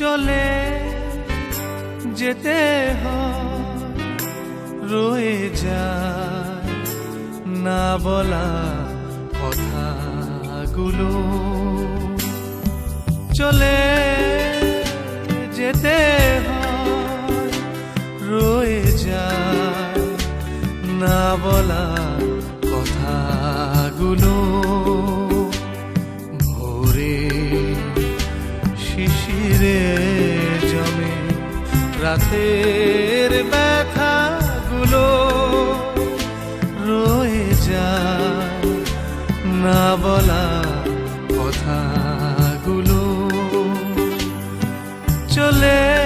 চলে যেতে রয়ে যায় না বলা কথাগুলো। চলে যেতে রয়ে যায় না বলা কথাগুলো। রাতের ব্যথাগুলো রয়ে যা না বলা কথাগুলো চলে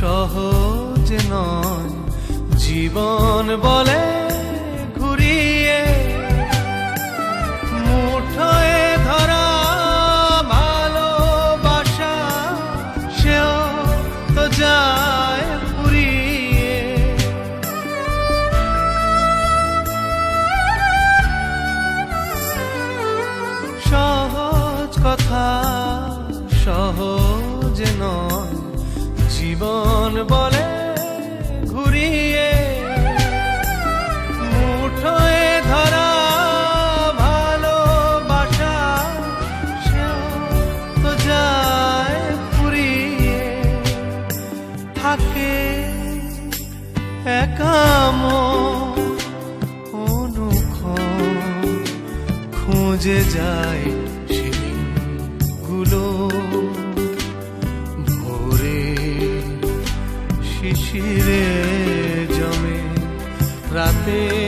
সহজ নয়। জীবন বলে ঘুরিয়ে মুঠোয় ধরা ভালোবাসা, সেও তো যায় ফুরিয়ে সহজ কথা সহজ নয়। জীবন বলে ঘুরিয়ে মুঠোয় ধরা ভালোবাসা সেও তো যায় ফুরিয়ে থাকে একাম অনুক্ষণ খুঁজে যায় শিশিরে জমে রাতে